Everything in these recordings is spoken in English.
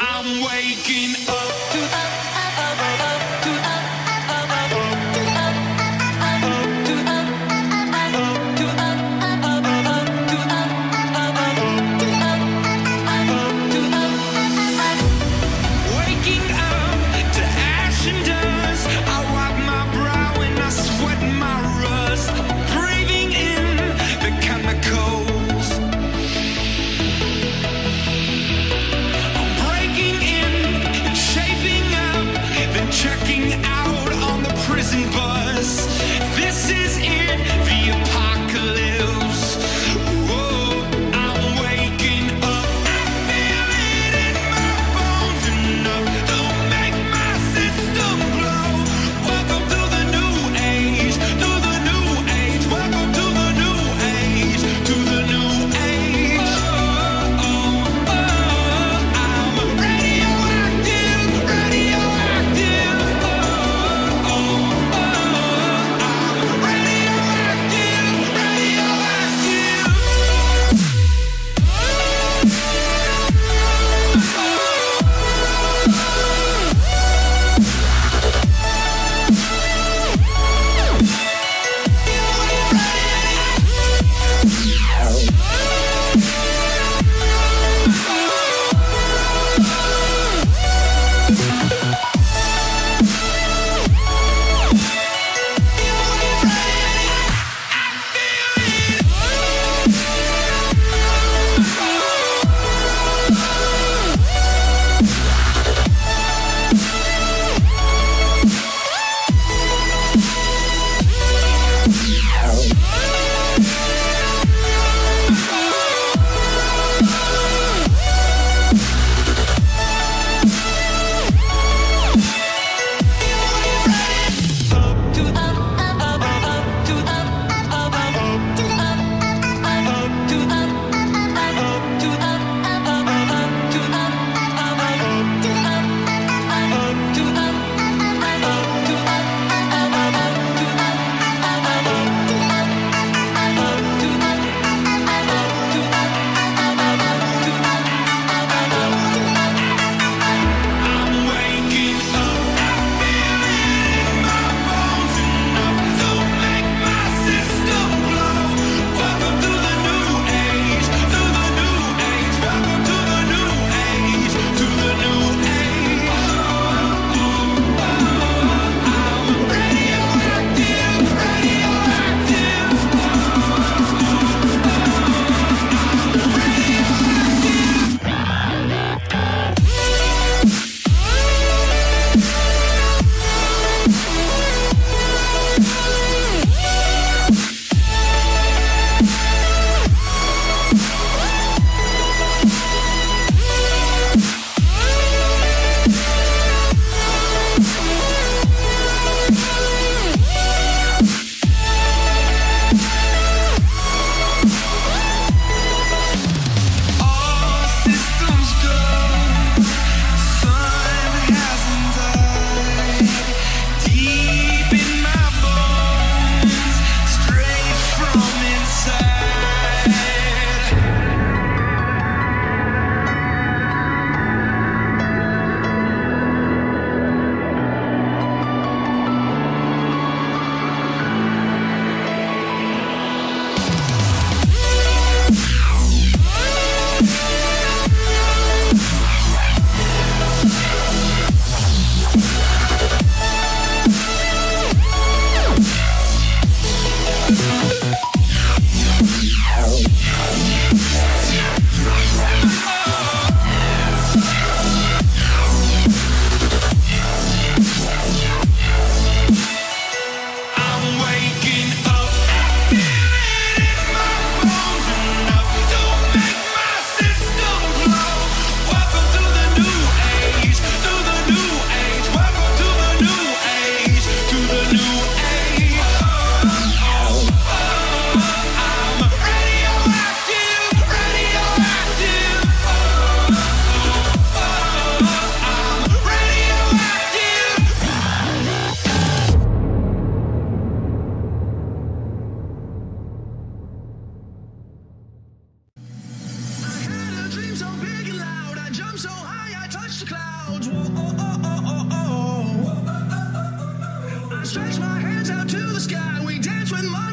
I'm waking up to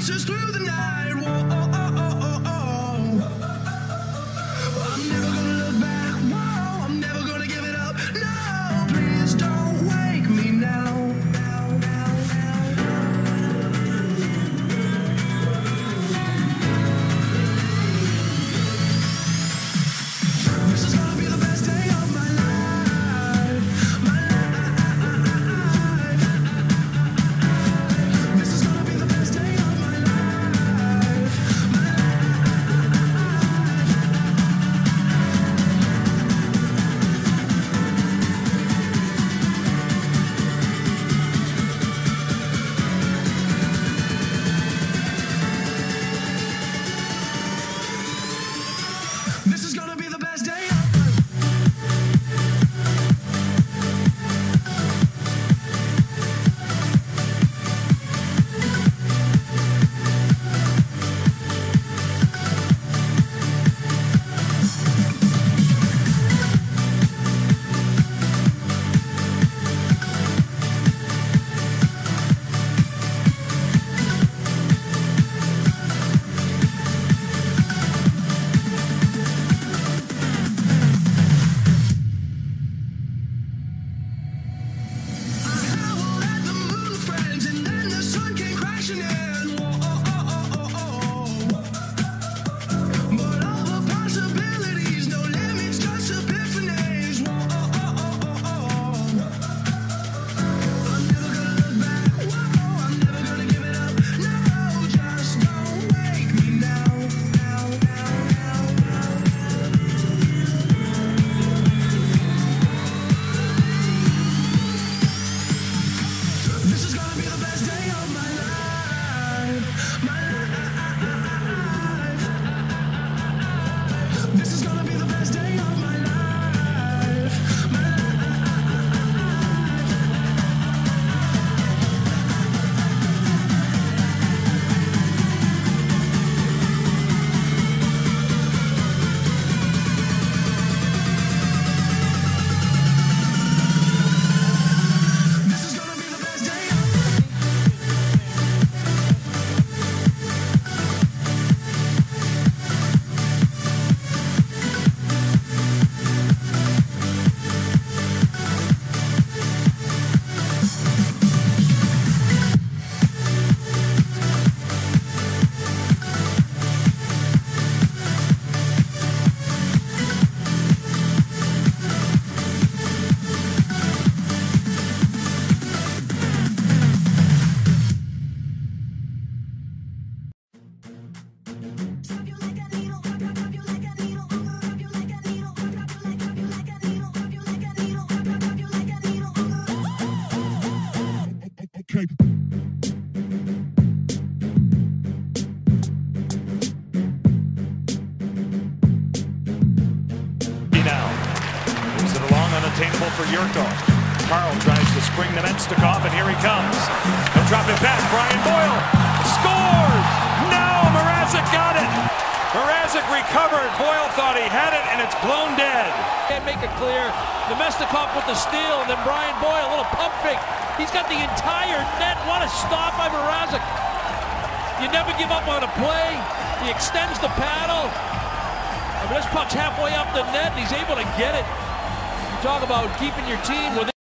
Sister. Now. Moves it along unattainable for Yurko. Carl tries to spring the Namestnikov, and here he comes. He'll drop it back. Brian Boyle had it's blown dead. Can't make it clear. Namestnikov with the steal, and then Brian Boyle, a little pump fake. He's got the entire net. What a stop by Mrazek. You never give up on a play. He extends the paddle. I mean, this puck's halfway up the net, and he's able to get it. You talk about keeping your team within.